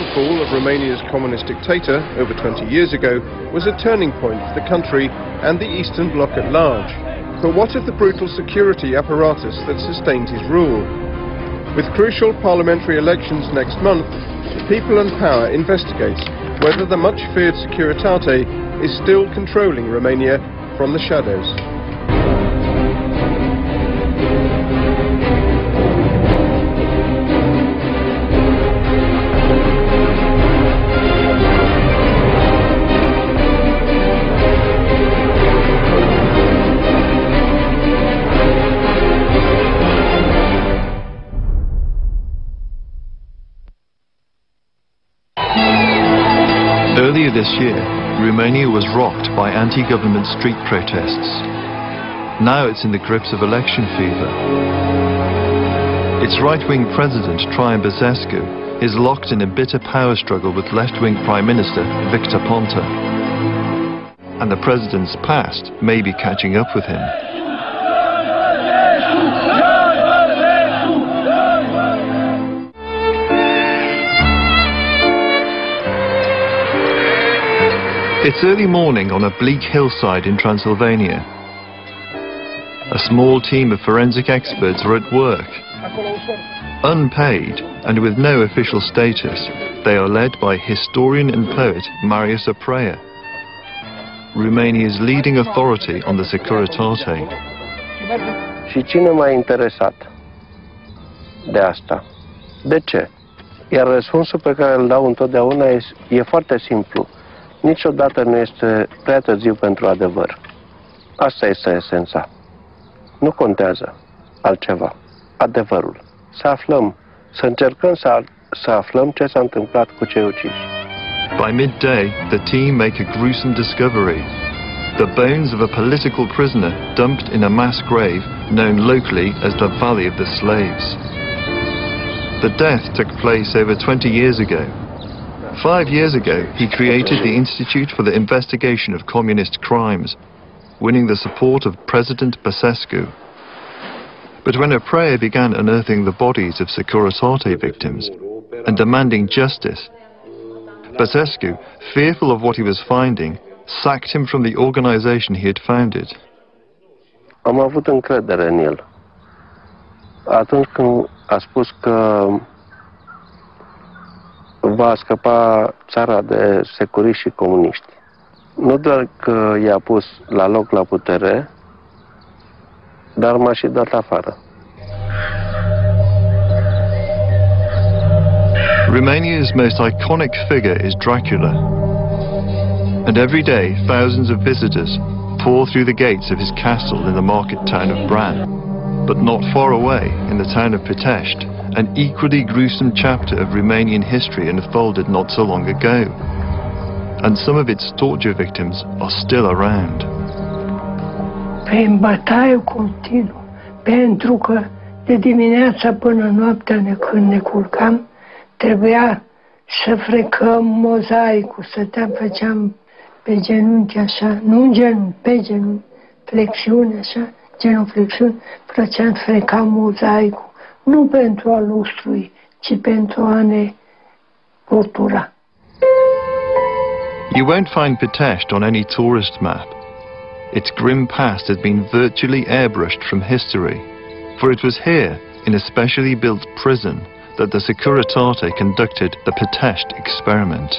downfall of Romania's communist dictator over 20 years ago was a turning point for the country and the Eastern Bloc at large. But what of the brutal security apparatus that sustained his rule? With crucial parliamentary elections next month, the people and power investigates whether the much-feared Securitate is still controlling Romania from the shadows. This year, Romania was rocked by anti-government street protests. Now it's in the grips of election fever. Its right-wing president, Traian Băsescu, is locked in a bitter power struggle with left-wing Prime Minister Victor Ponta. And the president's past may be catching up with him. It's early morning on a bleak hillside in Transylvania. A small team of forensic experts are at work. Unpaid and with no official status, they are led by historian and poet Marius Oprea, Romania's leading authority on the Securitate. Și cine m-a interesat de asta? De ce? Iar răspunsul pe care îl dau întotdeauna e, e foarte simplu. Niciodată nu este prea târziu pentru adevăr. Asta este esența. Nu contează altceva. Adevărul. Să aflăm, să încercăm să, să aflăm ce s-a întâmplat cu cei uciși. By midday, the team make a gruesome discovery. The bones of a political prisoner dumped in a mass grave known locally as the Valley of the Slaves. The death took place over 20 years ago Five years ago, he created the Institute for the Investigation of Communist Crimes, winning the support of President Băsescu. But when Oprea began unearthing the bodies of Securitate victims and demanding justice, Băsescu, fearful of what he was finding, sacked him from the organization he had founded. Am avut încredere în el. Atunci când a spus că va scăpa țara de securiști și comuniști. Nu doar că i-a pus la loc la putere, dar m-a și dat afară. Romania's most iconic figure is Dracula. And every day, thousands of visitors pour through the gates of his castle in the market town of Bran. But not far away, in the town of Pitești, an equally gruesome chapter of Romanian history unfolded not so long ago. And some of its torture victims are still around. Prin bătaie continuu, pentru că de dimineața până noaptea ne, când ne culcam, trebuia să frecăm mozaicul, stăteam, făceam pe genunchi așa, nu în genunchi, pe genunchi, flexiune așa, genuflexiune, făceam, frecam mozaicul nu pentru lustrui, ci pentru a ne. You won't find Pitești on any tourist map. Its grim past has been virtually airbrushed from history, for it was here, in a specially built prison, that the Securitate conducted the Pitești experiment.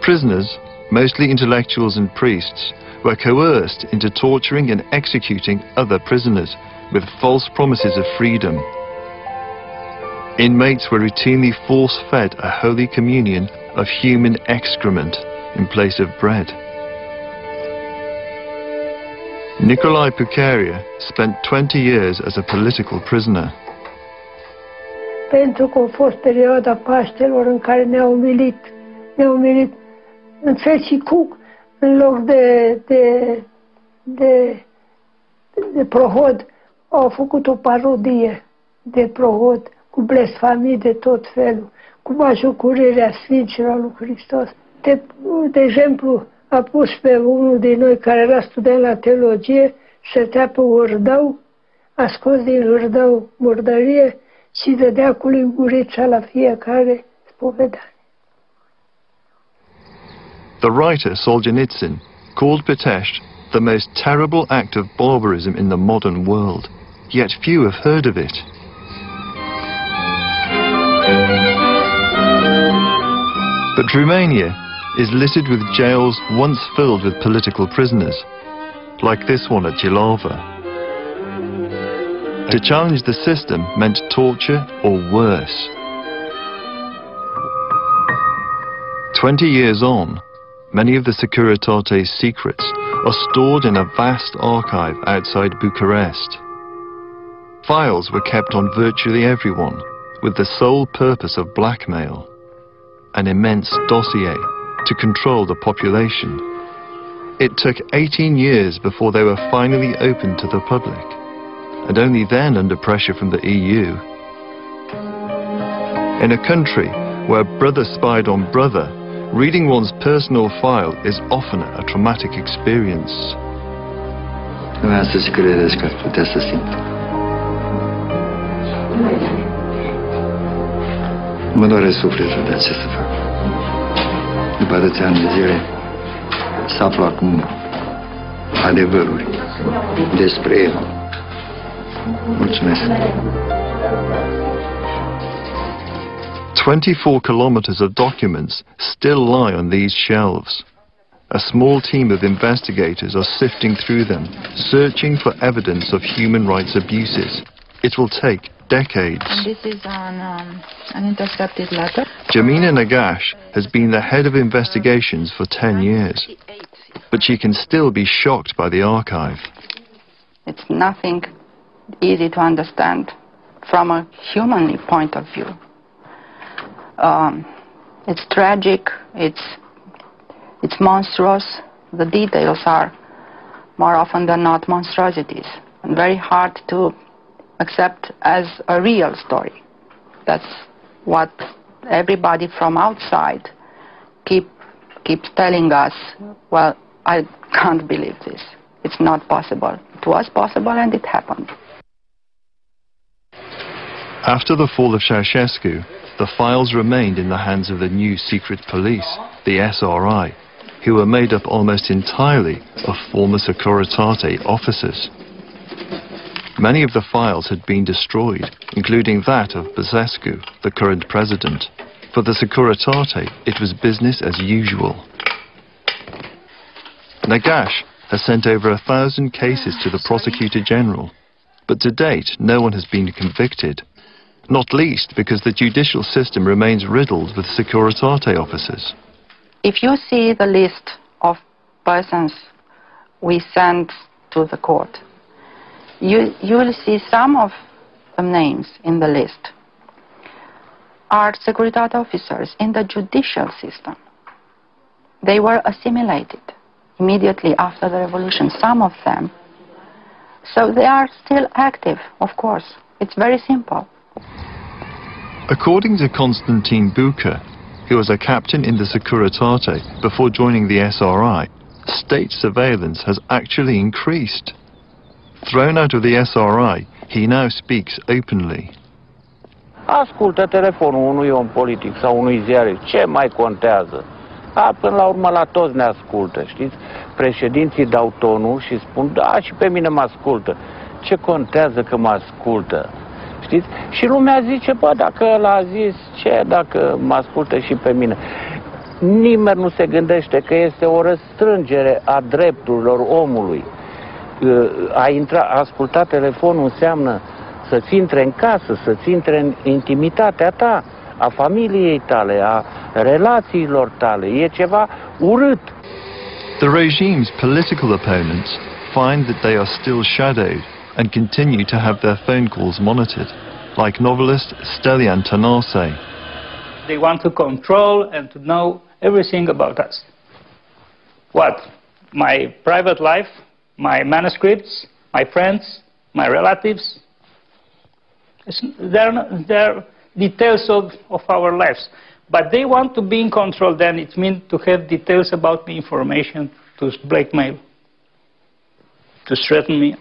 Prisoners, mostly intellectuals and priests, were coerced into torturing and executing other prisoners with false promises of freedom. Inmates were routinely force-fed a Holy Communion of human excrement in place of bread. Nicolae Pucaria spent 20 years as a political prisoner. Pentru că a fost perioada Paștelor în care ne-au umilit, ne-au umilit în fel și cuc, în loc de, de, de, de prohod, au făcut o parodie de prohod cu blesfamii de tot felul, cu bajucurirea Sfinților lui Hristos. De, de exemplu, a pus pe unul din noi care era student la teologie, stătea pe urdău, a scos din urdău murdărie și dădea cu lingurița la fiecare spovedanie. The writer Solzhenitsyn called Pitești the most terrible act of barbarism in the modern world, yet few have heard of it. But Romania is littered with jails once filled with political prisoners, like this one at Jilava. To challenge the system meant torture or worse. Twenty years on, many of the Securitate's secrets are stored in a vast archive outside Bucharest. Files were kept on virtually everyone, with the sole purpose of blackmail. An immense dossier to control the population. It took 18 years before they were finally opened to the public, and only then under pressure from the EU. In a country where brother spied on brother, reading one's personal file is often a traumatic experience. Să-ți credeți că ar putea să simt. Mă doare sufletul de. După atâția ani de zile, să acum adevăruri despre el. Mulțumesc. 24 kilometers of documents still lie on these shelves. A small team of investigators are sifting through them, searching for evidence of human rights abuses. It will take decades. And This is an, um, an intercepted letter. Jamina Nagash has been the head of investigations for 10 years, but she can still be shocked by the archive. It's nothing easy to understand from a humanly point of view. Um, it's tragic, it's, it's monstrous. The details are more often than not monstrosities and very hard to accept as a real story. That's what everybody from outside keep, keeps telling us, well, I can't believe this. It's not possible. It was possible and it happened. After the fall of Ceausescu, the files remained in the hands of the new secret police, the SRI, who were made up almost entirely of former Securitate officers. Many of the files had been destroyed, including that of Basescu, the current president. For the Securitate, it was business as usual. Nagash has sent over a thousand cases to the Prosecutor General, but to date no one has been convicted, not least because the judicial system remains riddled with Securitate officers. If you see the list of persons we send to the court, you, you will see some of the names in the list are Securitate officers in the judicial system. They were assimilated immediately after the revolution, some of them. So they are still active, of course. It's very simple. According to Constantin Bucur, who was a captain in the Securitate before joining the SRI, state surveillance has actually increased. Thrown out of the SRI, he now speaks openly. Ascultă telefonul unui om politic sau unui ziarist. Ce mai contează? A, până la urmă la toți ne ascultă, știți? Președinții dau tonul și spun, da, și pe mine mă ascultă. Ce contează că mă ascultă? Știți? Și lumea zice, bă, dacă el a zis, ce dacă mă ascultă și pe mine? Nimeni nu se gândește că este o răstrângere a drepturilor omului. A, intra, a asculta telefonul înseamnă să-ți intre în casă, să-ți intre în intimitatea ta, a familiei tale, a relațiilor tale. E ceva urât. The regime's political opponents find that they are still shadowed and continue to have their phone calls monitored, like novelist Stelian Tanase. They want to control and to know everything about us. What? My private life, my manuscripts, my friends, my relatives. They're, they're details of, of our lives. But they want to be in control, then it means to have details about me, information, to blackmail, to threaten me.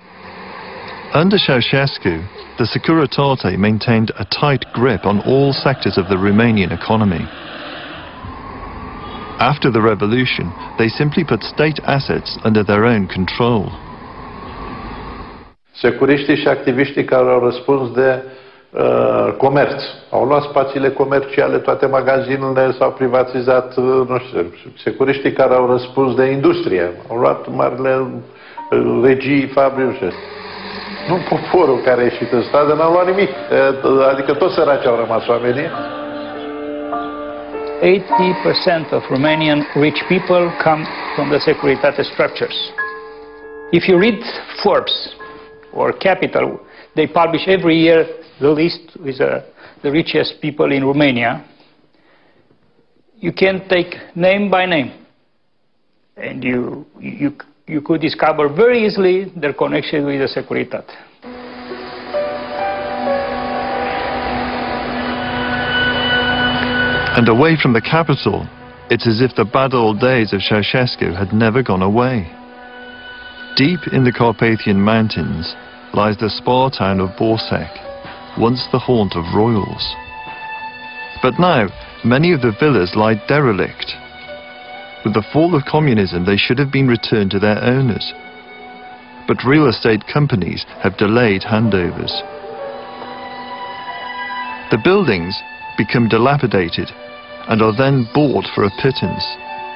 Under Ceausescu, the Securitate maintained a tight grip on all sectors of the Romanian economy. After the revolution, they simply put state assets under their own control. Securiștii și activiștii care au răspuns de uh, comerț. Au luat spațiile comerciale, toate magazinele s-au privatizat, uh, nu știu, securiștii care au răspuns de industrie. Au luat marile uh, regii, fabrici. Nu poporul care a ieșit în stradă n-a luat nimic. Uh, adică toți săraci au rămas oamenii. 80% of Romanian rich people come from the Securitate structures. If you read Forbes or Capital, they publish every year the list with uh, the richest people in Romania. You can take name by name, and you, you, you could discover very easily their connection with the Securitate. And away from the capital, it's as if the bad old days of Ceausescu had never gone away. Deep in the Carpathian Mountains lies the spa town of Borsec, once the haunt of royals. But now, many of the villas lie derelict. With the fall of communism, they should have been returned to their owners. But real estate companies have delayed handovers. The buildings become dilapidated and are then bought for a pittance,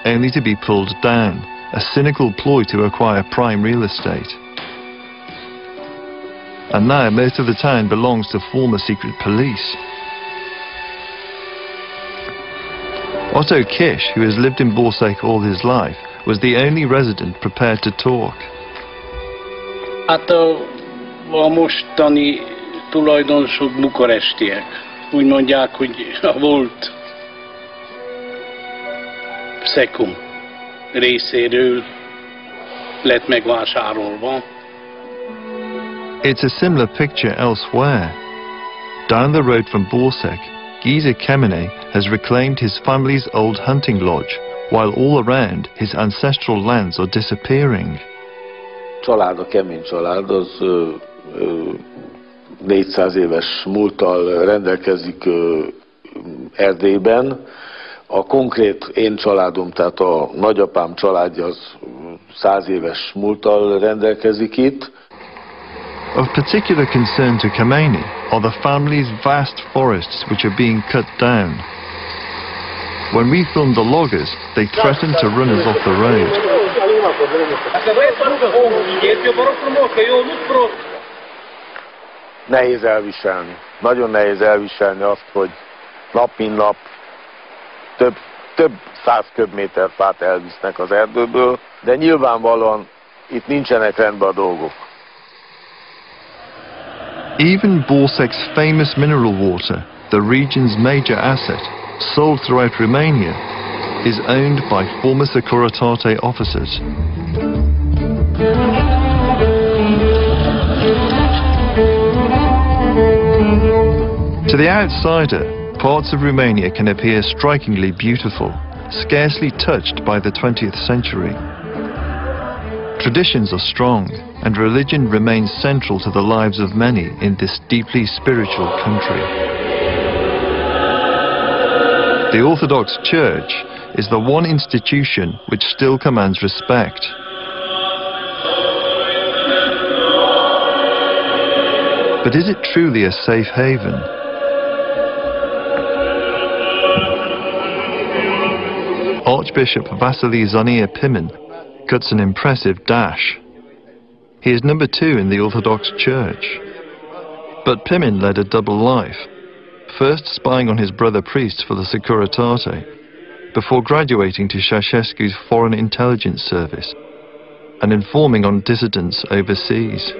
only to be pulled down, a cynical ploy to acquire prime real estate. And now most of the town belongs to former secret police. Otto Kish, who has lived in Borsec all his life, was the only resident prepared to talk. Hát Szekum részéről lett megvásárolva. It's a similar picture elsewhere. Down the road from Borsec, Géza Kemény has reclaimed his family's old hunting lodge, while all around his ancestral lands are disappearing. Család, a kemény család, az ö, ö, 400 éves múlttal rendelkezik ö, Erdélyben. A konkrét én családom, tehát a nagyapám családja az 100 éves múlttal rendelkezik itt. Of particular concern to Khomeini are the family's vast forests which are being cut down. When we filmed the loggers, they threatened to run us off the road. Nehéz elviselni. Nagyon nehéz elviselni azt, hogy nap mint nap több, több száz köbméter fát elvisznek az erdőből, de nyilvánvalóan itt nincsenek rendben a dolgok. Even Borsec's famous mineral water, the region's major asset, sold throughout Romania, is owned by former Securitate officers. To the outsider, parts of Romania can appear strikingly beautiful, scarcely touched by the 20th century. Traditions are strong, and religion remains central to the lives of many in this deeply spiritual country. The Orthodox Church is the one institution which still commands respect. But is it truly a safe haven? Archbishop Vasile Zainea Pimen cuts an impressive dash. He is number two in the Orthodox Church. But Pimen led a double life, first spying on his brother priests for the Securitate, before graduating to Ceausescu's Foreign Intelligence Service and informing on dissidents overseas.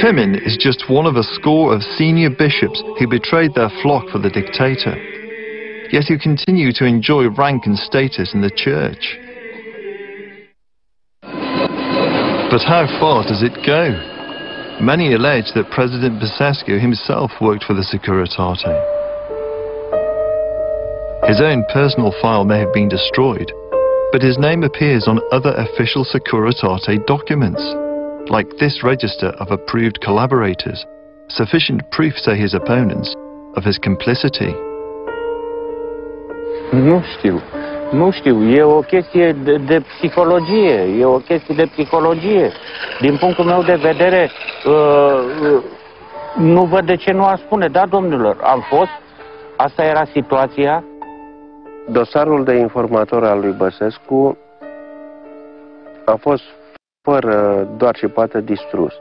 Pimen is just one of a score of senior bishops who betrayed their flock for the dictator, yet who continue to enjoy rank and status in the church. But how far does it go? Many allege that President Basescu himself worked for the Securitate. His own personal file may have been destroyed, but his name appears on other official Securitate documents. like this register of approved collaborators, sufficient proof, say his opponents, of his complicity. Nu știu. Nu știu, e o chestie de, de psihologie, e o chestie de psihologie. Din punctul meu de vedere, uh, uh, nu văd de ce nu ar spune, da, domnilor, am fost, asta era situația. Dosarul de informator al lui Băsescu a fost fără doar și poate distrus.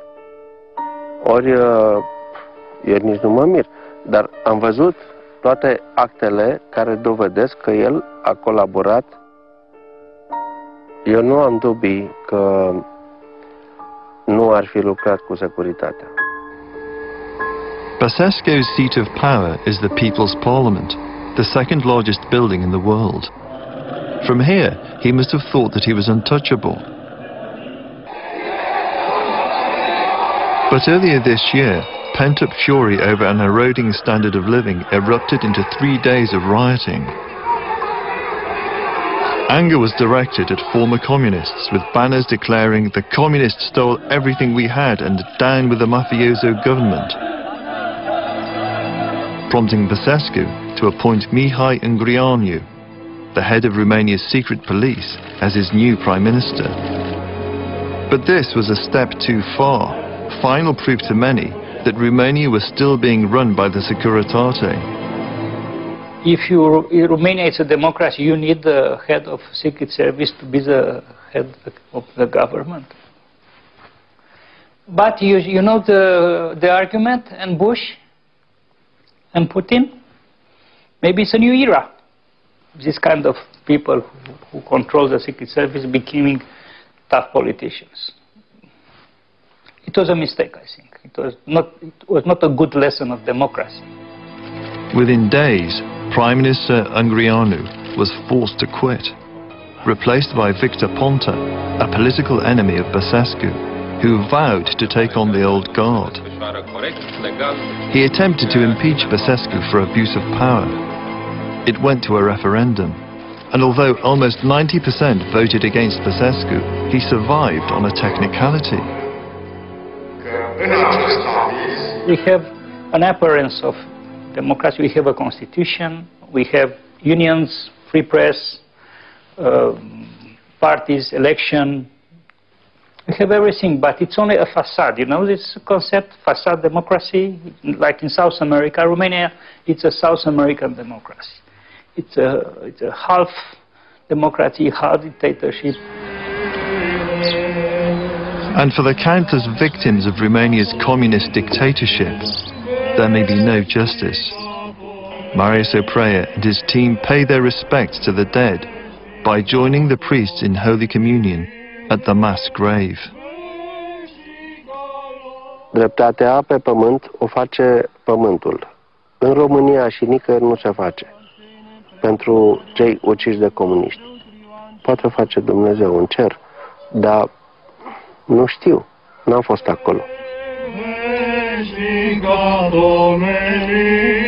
Ori uh, eu nici nu mă mir, dar am văzut toate actele care dovedesc că el a colaborat. Eu nu am dubii că nu ar fi lucrat cu securitatea. Basescu's seat of power is the People's Parliament, the second largest building in the world. From here, he must have thought that he was untouchable. But earlier this year, pent-up fury over an eroding standard of living erupted into three days of rioting. Anger was directed at former communists with banners declaring the communists stole everything we had and down with the mafioso government. Prompting Basescu to appoint Mihai Ungureanu, the head of Romania's secret police, as his new prime minister. But this was a step too far, final proof to many that Romania was still being run by the Securitate. If you, Romania is a democracy, you need the head of secret service to be the head of the government. But you, you know the, the argument and Bush and Putin? Maybe it's a new era. This kind of people who, who control the secret service becoming tough politicians. It was a mistake, I think. It was not, it was not a good lesson of democracy. Within days, Prime Minister Ungureanu was forced to quit, replaced by Victor Ponta, a political enemy of Basescu, who vowed to take on the old guard. He attempted to impeach Basescu for abuse of power. It went to a referendum, and although almost 90% voted against Basescu, he survived on a technicality. We have an appearance of democracy. We have a constitution. We have unions, free press, uh, parties, election. We have everything, but it's only a facade. You know this concept, facade democracy, like in South America. Romania, it's a South American democracy. It's a, it's a half democracy, half dictatorship. And for the countless victims of Romania's communist dictatorship, there may be no justice. Marius Oprea and his team pay their respects to the dead by joining the priests in Holy Communion at the mass grave. Dreptatea pe pământ o face pământul. În România și nicăieri nu se face. Pentru cei uciși de comuniști. Poate face Dumnezeu în cer, dar Nu știu, n-am fost acolo. Domnului.